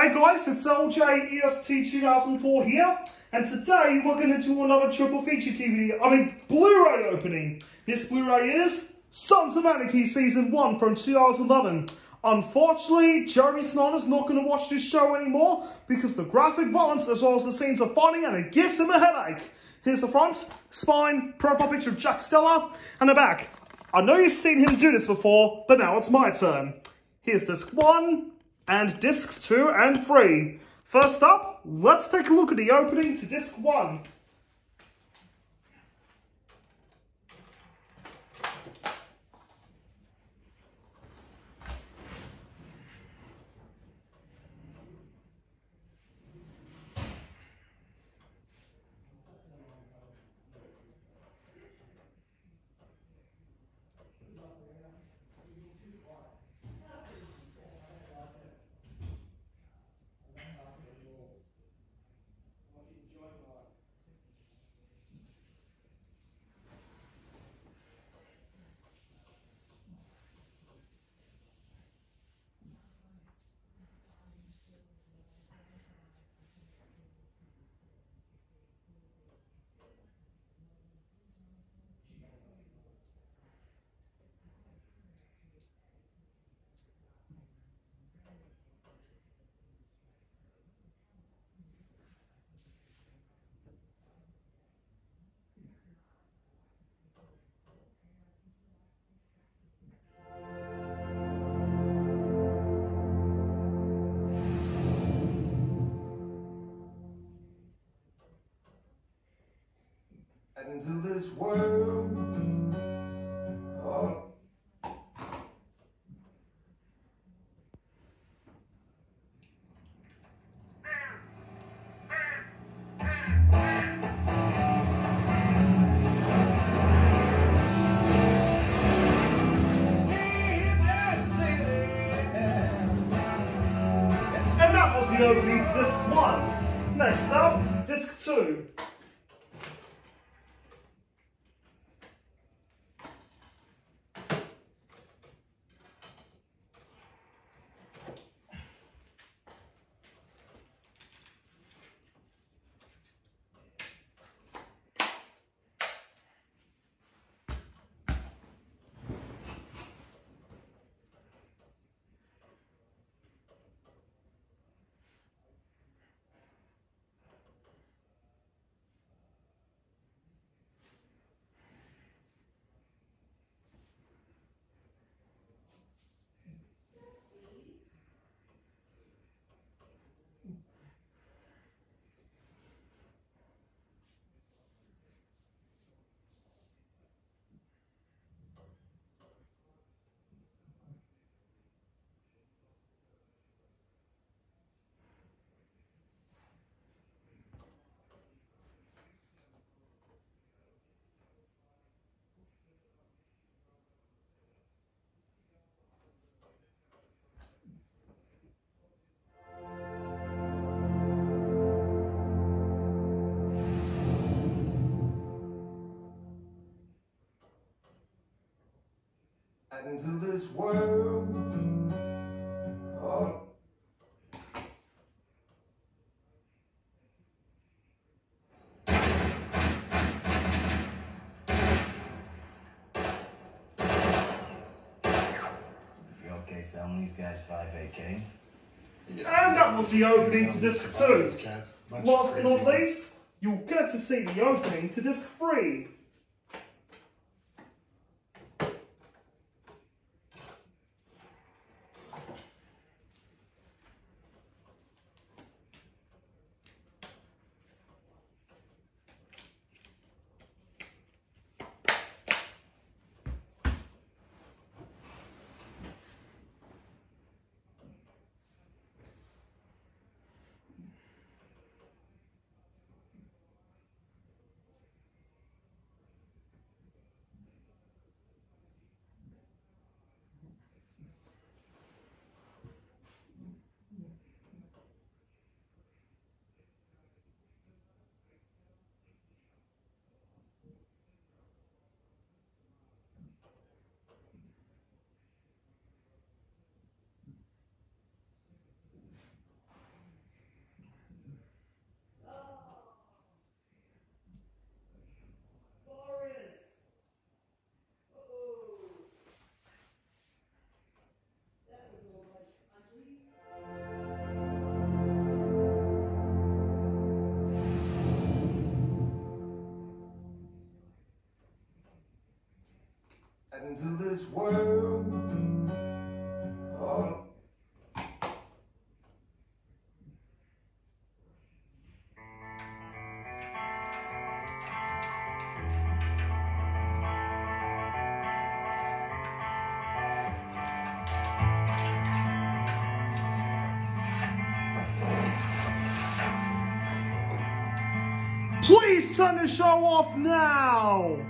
Hey guys, it's LJ EST 2004 here, and today we're going to do another triple feature DVD, I mean Blu-ray opening. This Blu-ray is Sons of Anarchy Season 1 from 2011. Unfortunately, Jeremy is not going to watch this show anymore because the graphic violence as well as the scenes are funny and it gives him a headache. Here's the front, spine, profile picture of Jax Teller, and the back. I know you've seen him do this before, but now it's my turn. Here's disc 1, and discs 2 and 3. First up, let's take a look at the opening to disc 1. Into this world. Oh. And that was the opening to disc 1. Next up, disc 2. Into this world. Oh. Okay selling these guys five AKs? And that was the opening to disc 2. Last but not least, you'll get to see the opening to disc 3. this world. Oh. Please turn the show off now!